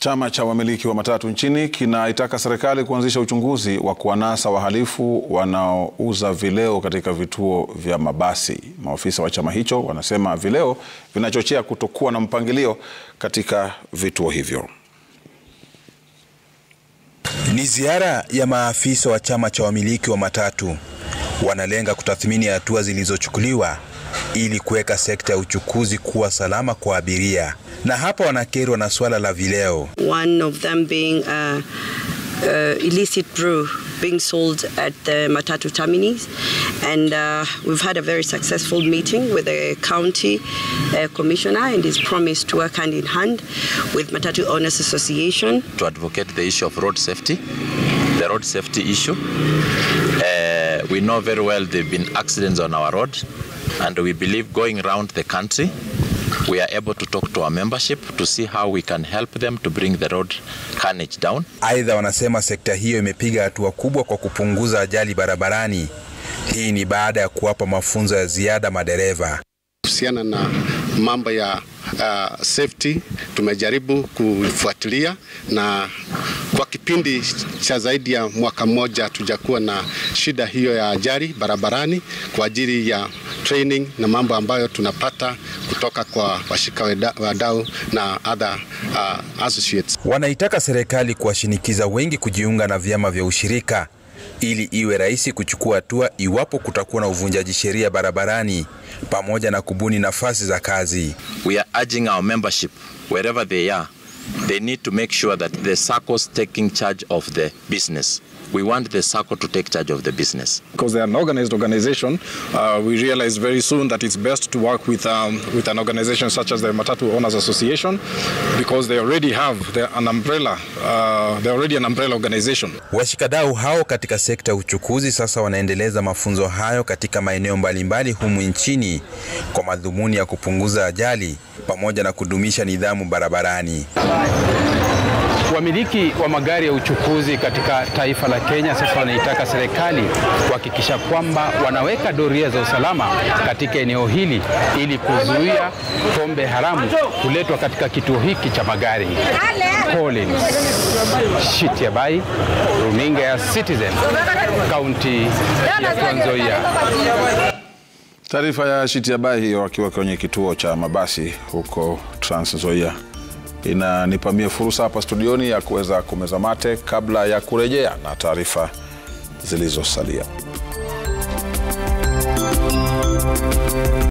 Chama cha wamiliki wa matatu nchini kinaitaka serikali kuanzisha uchunguzi wa kuwanasa wahalifu wanaouza vileo katika vituo vya mabasi. Maofisa wa chama hicho wanasema vileo vinachochea kutokuwa na mpangilio katika vituo hivyo. Ni ziara ya maafisa wa chama cha wamiliki wa matatu. Wanalenga kutathmini hatua zilizochukuliwa ili kuweka sekta ya uchukuzi kuwa salama kwa abiria, na hapa wanakerwa na swala la vileo. One of them being uh, uh, illicit brew being sold at the Matatu terminus. And uh, we've had a very successful meeting with the county uh, commissioner and he's promised to work hand in hand with Matatu Owners Association. To advocate the issue of road safety, the road safety issue. Uh, we know very well there have been accidents on our road and we believe going around the country we are able to talk to our membership to see how we can help them to bring the road carnage down. Aidha, wanasema sekta hiyo imepiga hatua kubwa kwa kupunguza ajali barabarani. Hii ni baada ya kuwapa mafunzo ya ziada madereva. Kuhusiana na mambo ya uh, safety tumejaribu kufuatilia na kwa kipindi cha zaidi ya mwaka mmoja tujakuwa na shida hiyo ya ajali barabarani kwa ajili ya training na mambo ambayo tunapata kutoka kwa washika wadau na other uh, associates. Wanaitaka serikali kuwashinikiza wengi kujiunga na vyama vya ushirika ili iwe rahisi kuchukua hatua iwapo kutakuwa na uvunjaji sheria barabarani pamoja na kubuni nafasi za kazi. We are urging our membership wherever they are they need to make sure that the SACCOs taking charge of the business. We want the SACCO to take charge of the business. Because they are an organized organization, uh, we realized very soon that it's best to work with, um, with an organization such as the Matatu Owners Association because they already have the, an umbrella, uh, they're already an umbrella organization. Washikadau hao katika sekta ya uchukuzi sasa wanaendeleza mafunzo hayo katika maeneo mbalimbali humu nchini kwa madhumuni ya kupunguza ajali pamoja na kudumisha nidhamu barabarani. Wamiliki wa magari ya uchukuzi katika taifa la Kenya sasa wanaitaka serikali kuhakikisha kwamba wanaweka doria za usalama katika eneo hili ili kuzuia pombe haramu kuletwa katika kituo hiki cha magari. Collins Shitiabai, runinga ya Citizen, kaunti ya Trans Nzoia. Taarifa ya Shitiabai hiyo akiwa kwenye kituo cha mabasi huko Trans Nzoia inanipa mie fursa hapa studioni ya kuweza kumeza mate kabla ya kurejea na taarifa zilizosalia.